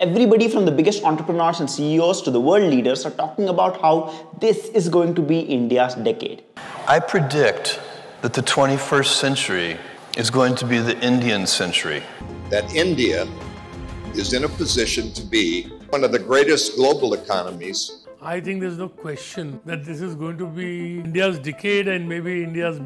Everybody from the biggest entrepreneurs and CEOs to the world leaders are talking about how this is going to be India's decade. I predict that the 21st century is going to be the Indian century. That India is in a position to be one of the greatest global economies I think there's no question that this is going to be India's decade and maybe India's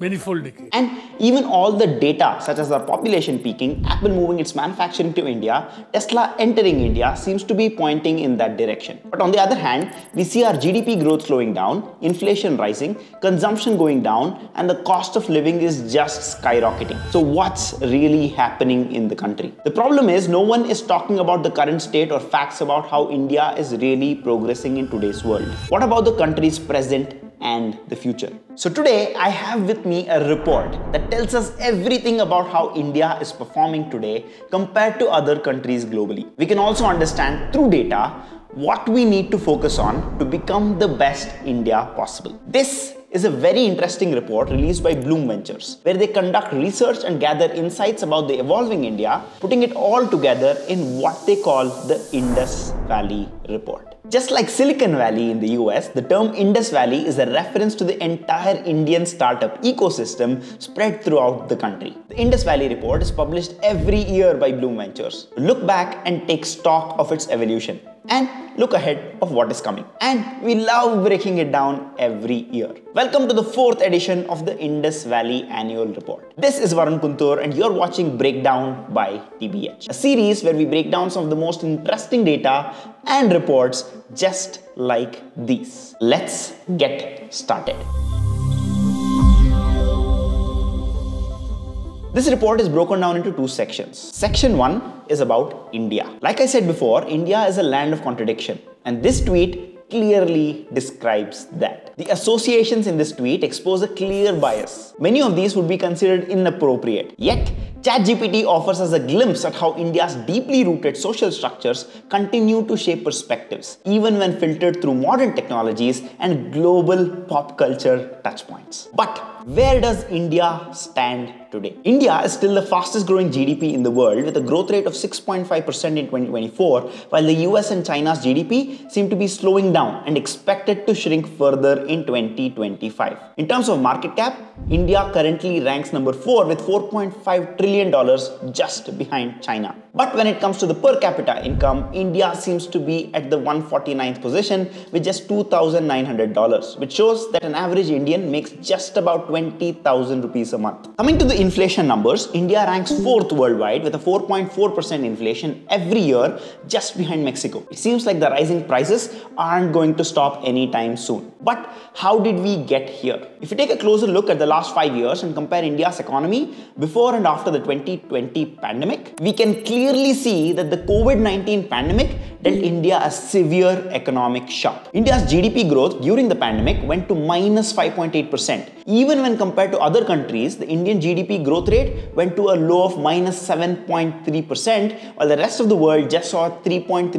manifold decade. And even all the data, such as our population peaking, Apple moving its manufacturing to India, Tesla entering India, seems to be pointing in that direction. But on the other hand, we see our GDP growth slowing down, inflation rising, consumption going down, and the cost of living is just skyrocketing. So, what's really happening in the country? The problem is, no one is talking about the current state or facts about how India is really progressing in today's world. What about the country's present and the future. So today I have with me a report that tells us everything about how India is performing today compared to other countries globally. We can also understand through data what we need to focus on to become the best India possible. This is a very interesting report released by Blume Ventures, where they conduct research and gather insights about the evolving India, putting it all together in what they call the Indus Valley Report. Just like Silicon Valley in the US, the term Indus Valley is a reference to the entire Indian startup ecosystem spread throughout the country. The Indus Valley report is published every year by Blume Ventures. Look back and take stock of its evolution and look ahead of what is coming. And we love breaking it down every year. Welcome to the fourth edition of the Indus Valley Annual Report. This is Varun Kuntur and you're watching Breakdown by TBH, a series where we break down some of the most interesting data and reports just like these. Let's get started. This report is broken down into two sections. Section 1 is about India. Like I said before, India is a land of contradiction. And this tweet clearly describes that. The associations in this tweet expose a clear bias. Many of these would be considered inappropriate. Yet, ChatGPT offers us a glimpse at how India's deeply rooted social structures continue to shape perspectives, even when filtered through modern technologies and global pop culture touchpoints. But where does India stand today? India is still the fastest growing GDP in the world with a growth rate of 6.5% in 2024, while the US and China's GDP seem to be slowing down and expected to shrink further in 2025. In terms of market cap, India currently ranks number 4 with 4.5 trillion dollars just behind China. But when it comes to the per capita income, India seems to be at the 149th position with just $2,900, which shows that an average Indian makes just about 20,000 rupees a month. Coming to the inflation numbers, India ranks fourth worldwide with a 4.4% inflation every year just behind Mexico. It seems like the rising prices aren't going to stop anytime soon. But how did we get here? If you take a closer look at the last five years and compare India's economy before and after the 2020 pandemic, we can clearly see that the COVID-19 pandemic dealt India a severe economic shock. India's GDP growth during the pandemic went to minus 5.8%. Even when compared to other countries, the Indian GDP growth rate went to a low of minus 7.3%, while the rest of the world just saw a 3.3%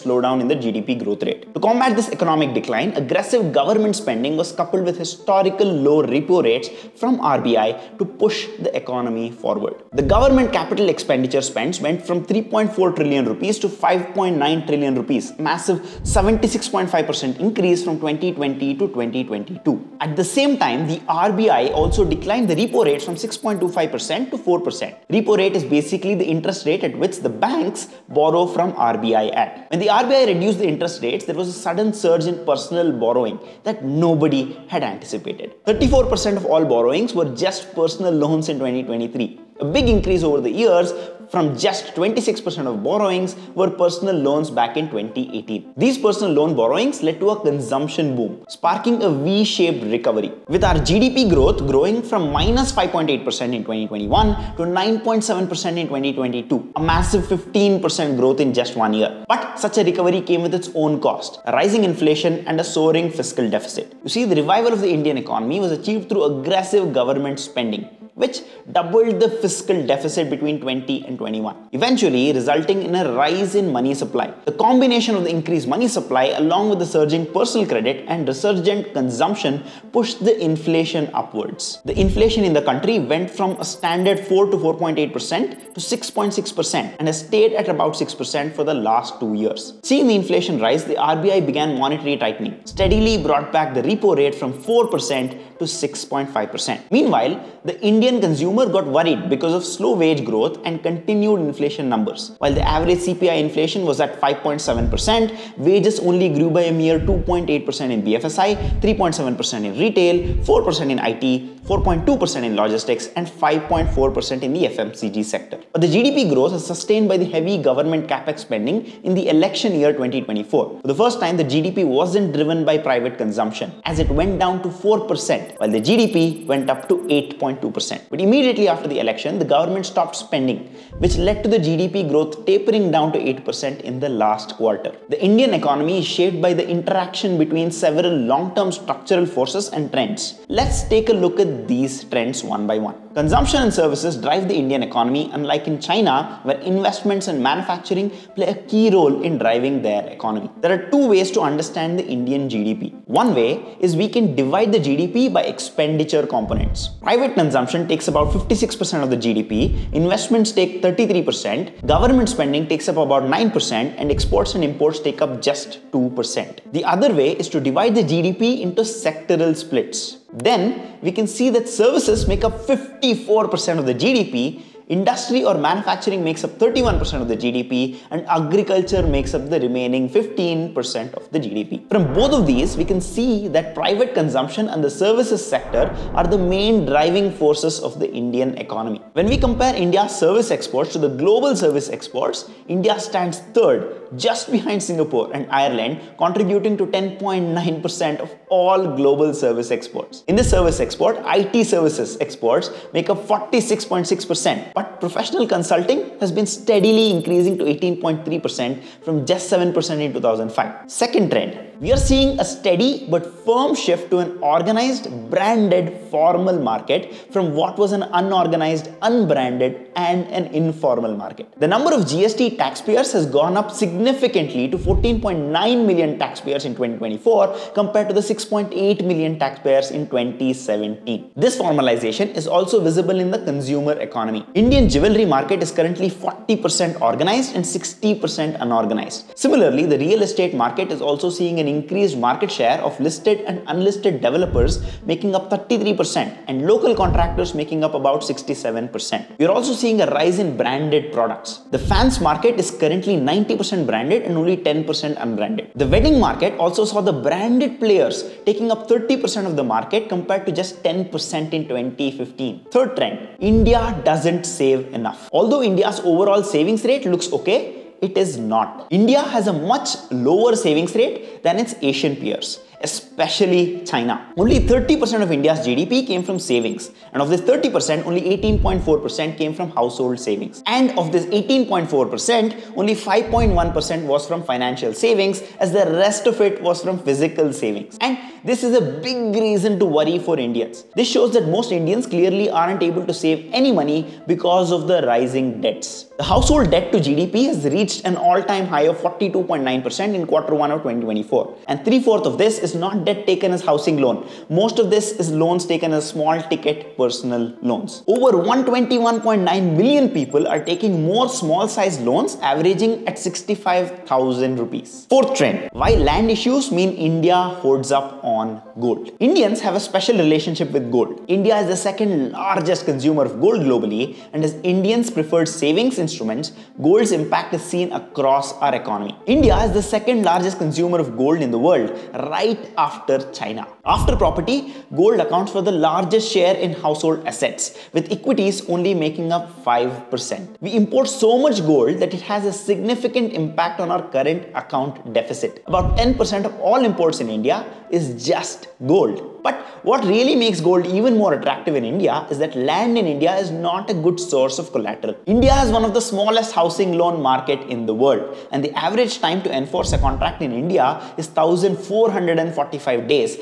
slowdown in the GDP growth rate. To combat this economic decline, aggressive government spending was coupled with historical low repo rates from RBI to push the economy forward. The government capital expenditure spends went from 3.4 trillion rupees to 5.9 trillion rupees, massive 76.5% increase from 2020 to 2022. At the same time, the RBI also declined the repo rate from 6.25% to 4%. Repo rate is basically the interest rate at which the banks borrow from RBI at. When the RBI reduced the interest rates, there was a sudden surge in personal borrowing that nobody had anticipated. 34% of all borrowings were just personal loans in 2023 a big increase over the years from just 26% of borrowings were personal loans back in 2018. These personal loan borrowings led to a consumption boom, sparking a V-shaped recovery. With our GDP growth growing from minus 5.8% in 2021 to 9.7% in 2022, a massive 15% growth in just one year. But such a recovery came with its own cost, rising inflation and a soaring fiscal deficit. You see, the revival of the Indian economy was achieved through aggressive government spending which doubled the fiscal deficit between 20 and 21, eventually resulting in a rise in money supply. The combination of the increased money supply along with the surging personal credit and resurgent consumption pushed the inflation upwards. The inflation in the country went from a standard 4 to 4.8% to 6.6% and has stayed at about 6% for the last two years. Seeing the inflation rise, the RBI began monetary tightening, steadily brought back the repo rate from 4% to 6.5%. Meanwhile, the Indian consumer got worried because of slow wage growth and continued inflation numbers. While the average CPI inflation was at 5.7%, wages only grew by a mere 2.8% in BFSI, 3.7% in retail, 4% in IT, 4.2% in logistics, and 5.4% in the FMCG sector. But the GDP growth is sustained by the heavy government capex spending in the election year 2024. For the first time, the GDP wasn't driven by private consumption, as it went down to 4%, while the GDP went up to 8.2%. But immediately after the election, the government stopped spending, which led to the GDP growth tapering down to 8% in the last quarter. The Indian economy is shaped by the interaction between several long-term structural forces and trends. Let's take a look at these trends one by one. Consumption and services drive the Indian economy, unlike in China, where investments and manufacturing play a key role in driving their economy. There are two ways to understand the Indian GDP. One way is we can divide the GDP by expenditure components. Private consumption takes about 56% of the GDP, investments take 33%, government spending takes up about 9%, and exports and imports take up just 2%. The other way is to divide the GDP into sectoral splits. Then we can see that services make up 54% of the GDP Industry or manufacturing makes up 31% of the GDP and agriculture makes up the remaining 15% of the GDP. From both of these, we can see that private consumption and the services sector are the main driving forces of the Indian economy. When we compare India's service exports to the global service exports, India stands third, just behind Singapore and Ireland, contributing to 10.9% of all global service exports. In the service export, IT services exports make up 46.6%. But professional consulting has been steadily increasing to 18.3% from just 7% in 2005. Second trend, we are seeing a steady but firm shift to an organized, branded, formal market from what was an unorganized, unbranded, and an informal market. The number of GST taxpayers has gone up significantly to 14.9 million taxpayers in 2024 compared to the 6.8 million taxpayers in 2017. This formalization is also visible in the consumer economy. Indian jewelry market is currently 40% organized and 60% unorganized. Similarly, the real estate market is also seeing an increased market share of listed and unlisted developers making up 33% and local contractors making up about 67%. We are also seeing a rise in branded products. The fans market is currently 90% branded and only 10% unbranded. The wedding market also saw the branded players taking up 30% of the market compared to just 10% in 2015. Third trend, India doesn't save enough. Although India's overall savings rate looks okay, it is not. India has a much lower savings rate than its Asian peers especially China. Only 30% of India's GDP came from savings, and of this 30%, only 18.4% came from household savings. And of this 18.4%, only 5.1% was from financial savings, as the rest of it was from physical savings. And this is a big reason to worry for Indians. This shows that most Indians clearly aren't able to save any money because of the rising debts. The household debt to GDP has reached an all-time high of 42.9% in quarter one of 2024, and three-fourths of this is not debt taken as housing loan. Most of this is loans taken as small ticket personal loans. Over 121.9 million people are taking more small sized loans averaging at 65,000 rupees. Fourth trend, why land issues mean India hoards up on gold. Indians have a special relationship with gold. India is the second largest consumer of gold globally and as Indians preferred savings instruments, gold's impact is seen across our economy. India is the second largest consumer of gold in the world, right after China. After property, gold accounts for the largest share in household assets, with equities only making up 5%. We import so much gold that it has a significant impact on our current account deficit. About 10% of all imports in India is just gold. But what really makes gold even more attractive in India is that land in India is not a good source of collateral. India has one of the smallest housing loan market in the world and the average time to enforce a contract in India is 1445 days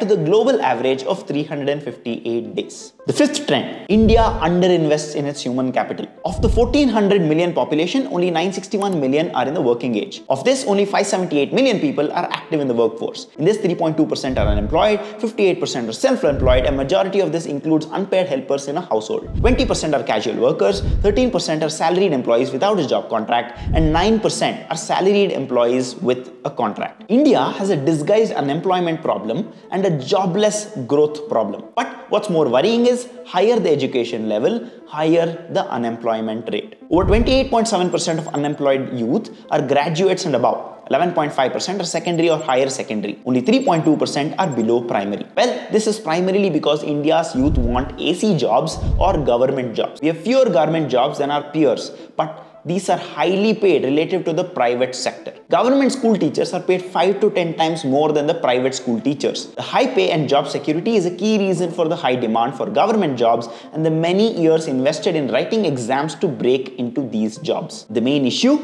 to the global average of 358 days. The fifth trend India underinvests in its human capital. Of the 1400 million population, only 961 million are in the working age. Of this, only 578 million people are active in the workforce. In this, 3.2% are unemployed, 58% are self employed, and majority of this includes unpaid helpers in a household. 20% are casual workers, 13% are salaried employees without a job contract, and 9% are salaried employees with a contract. India has a disguised unemployment problem and a jobless growth problem. But What's more worrying is higher the education level, higher the unemployment rate. Over 28.7% of unemployed youth are graduates and above. 11.5% are secondary or higher secondary. Only 3.2% are below primary. Well, this is primarily because India's youth want AC jobs or government jobs. We have fewer government jobs than our peers, but these are highly paid relative to the private sector. Government school teachers are paid 5 to 10 times more than the private school teachers. The high pay and job security is a key reason for the high demand for government jobs and the many years invested in writing exams to break into these jobs. The main issue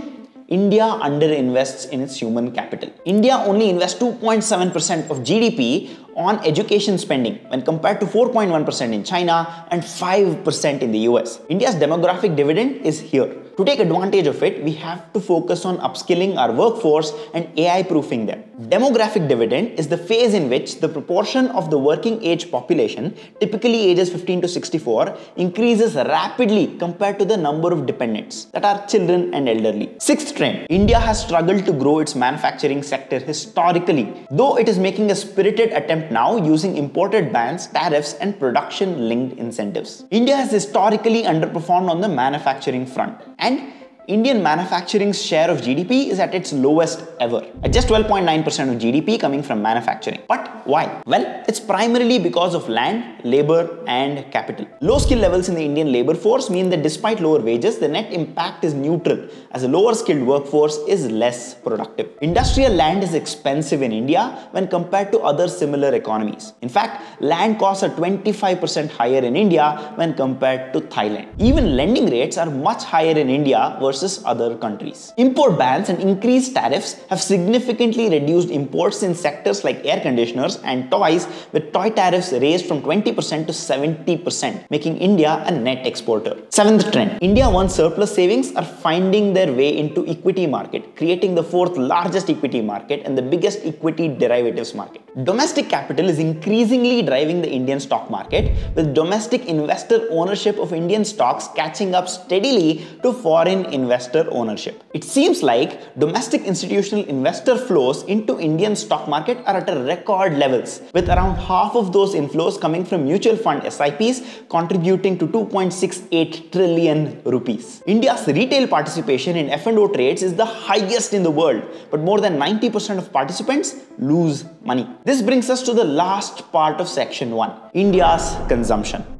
India underinvests in its human capital. India only invests 2.7% of GDP on education spending when compared to 4.1% in China and 5% in the US. India's demographic dividend is here. To take advantage of it, we have to focus on upskilling our workforce and AI proofing them. Demographic dividend is the phase in which the proportion of the working age population, typically ages 15 to 64, increases rapidly compared to the number of dependents, that are children and elderly. Sixth trend India has struggled to grow its manufacturing sector historically, though it is making a spirited attempt now using imported bans, tariffs, and production linked incentives. India has historically underperformed on the manufacturing front and Indian manufacturing's share of GDP is at its lowest ever, at just 12.9% of GDP coming from manufacturing. But why? Well, it's primarily because of land, labor, and capital. Low skill levels in the Indian labor force mean that despite lower wages, the net impact is neutral, as a lower skilled workforce is less productive. Industrial land is expensive in India when compared to other similar economies. In fact, land costs are 25% higher in India when compared to Thailand. Even lending rates are much higher in India versus versus other countries. Import bans and increased tariffs have significantly reduced imports in sectors like air conditioners and toys with toy tariffs raised from 20% to 70%, making India a net exporter. Seventh trend, India surplus savings are finding their way into equity market, creating the fourth largest equity market and the biggest equity derivatives market. Domestic capital is increasingly driving the Indian stock market with domestic investor ownership of Indian stocks catching up steadily to foreign investors investor ownership. It seems like domestic institutional investor flows into Indian stock market are at a record levels with around half of those inflows coming from mutual fund SIPs contributing to 2.68 trillion rupees. India's retail participation in F&O trades is the highest in the world but more than 90% of participants lose money. This brings us to the last part of section 1, India's consumption.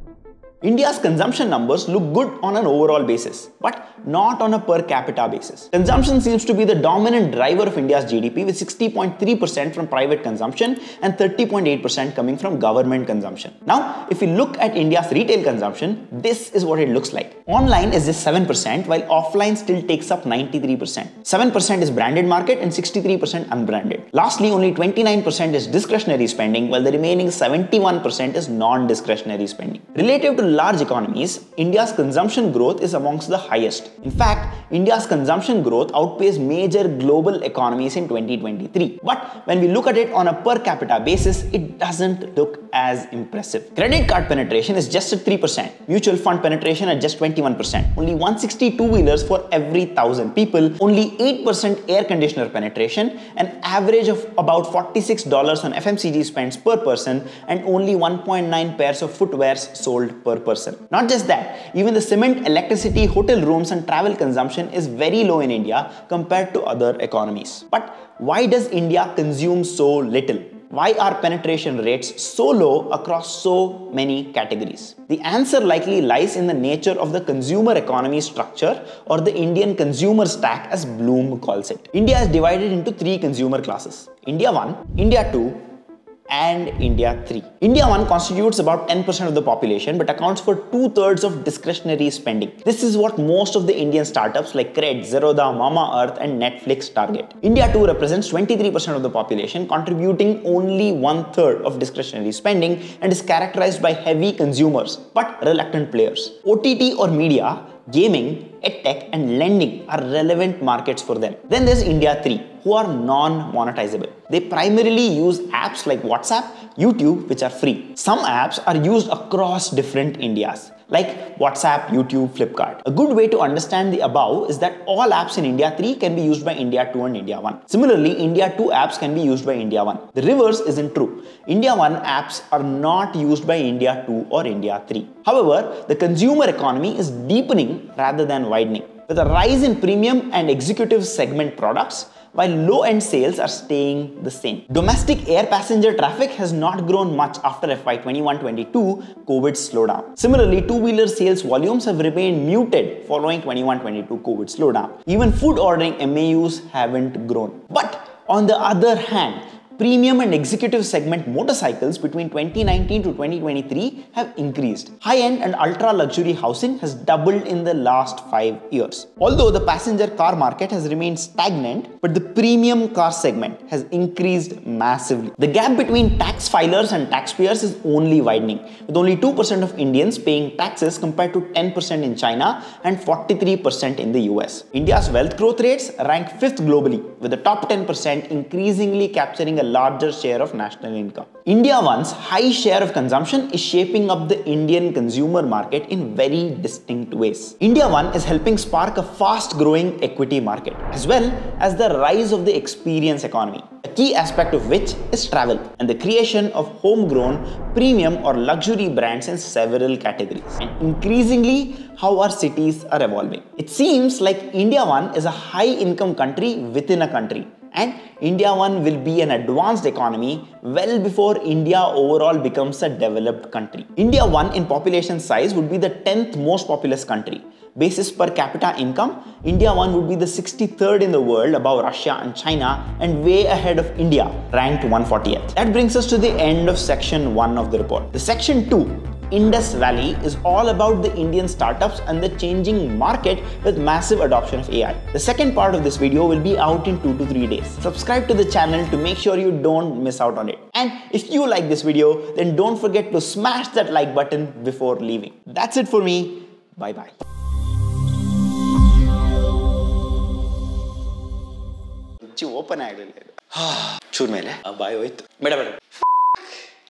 India's consumption numbers look good on an overall basis, but not on a per capita basis. Consumption seems to be the dominant driver of India's GDP with 60.3% from private consumption and 30.8% coming from government consumption. Now, if we look at India's retail consumption, this is what it looks like. Online is just 7% while offline still takes up 93%. 7% is branded market and 63% unbranded. Lastly, only 29% is discretionary spending while the remaining 71% is non-discretionary spending. Relative to large economies, India's consumption growth is amongst the highest. In fact, India's consumption growth outpaced major global economies in 2023. But when we look at it on a per capita basis, it doesn't look as impressive. Credit card penetration is just at 3%, mutual fund penetration at just 21%, only 160 two-wheelers for every 1000 people, only 8% air conditioner penetration, an average of about $46 on FMCG spends per person, and only 1.9 pairs of footwears sold per person. Not just that, even the cement, electricity, hotel rooms and travel consumption is very low in India compared to other economies. But why does India consume so little? Why are penetration rates so low across so many categories? The answer likely lies in the nature of the consumer economy structure or the Indian consumer stack as Blume calls it. India is divided into three consumer classes. India 1, India 2 and India 3. India 1 constitutes about 10% of the population but accounts for two thirds of discretionary spending. This is what most of the Indian startups like Cred, Zerodha, Mama Earth, and Netflix target. India 2 represents 23% of the population, contributing only one third of discretionary spending and is characterized by heavy consumers but reluctant players. OTT or media gaming, edtech, and lending are relevant markets for them. Then there's India 3, who are non monetizable. They primarily use apps like WhatsApp, YouTube, which are free. Some apps are used across different Indias like WhatsApp, YouTube, Flipkart. A good way to understand the above is that all apps in India 3 can be used by India 2 and India 1. Similarly, India 2 apps can be used by India 1. The reverse isn't true. India 1 apps are not used by India 2 or India 3. However, the consumer economy is deepening rather than widening. With a rise in premium and executive segment products, while low-end sales are staying the same. Domestic air passenger traffic has not grown much after FY 21-22 COVID slowdown. Similarly, two-wheeler sales volumes have remained muted following 21-22 COVID slowdown. Even food ordering MAUs haven't grown. But on the other hand, premium and executive segment motorcycles between 2019 to 2023 have increased. High-end and ultra-luxury housing has doubled in the last five years. Although the passenger car market has remained stagnant, but the premium car segment has increased massively. The gap between tax filers and taxpayers is only widening, with only 2% of Indians paying taxes compared to 10% in China and 43% in the US. India's wealth growth rates rank 5th globally, with the top 10% increasingly capturing a larger share of national income. India One's high share of consumption is shaping up the Indian consumer market in very distinct ways. India One is helping spark a fast growing equity market as well as the rise of the experience economy, a key aspect of which is travel and the creation of homegrown premium or luxury brands in several categories. And increasingly, how our cities are evolving. It seems like India One is a high income country within a country and India One will be an advanced economy well before India overall becomes a developed country. India One in population size would be the 10th most populous country. Basis per capita income, India 1 would be the 63rd in the world above Russia and China and way ahead of India, ranked 140th. That brings us to the end of section 1 of the report. The section 2 Indus Valley is all about the Indian startups and the changing market with massive adoption of AI. The second part of this video will be out in 2 to 3 days. Subscribe to the channel to make sure you don't miss out on it. And if you like this video, then don't forget to smash that like button before leaving. That's it for me. Bye bye. Chi open ಆಗಲಿಲ್ಲ ಚೂರ್ ಮೇಲೆ ಬಾಯ್ ಹೋಯ್ತು ಬೇಡ ಬೇಡ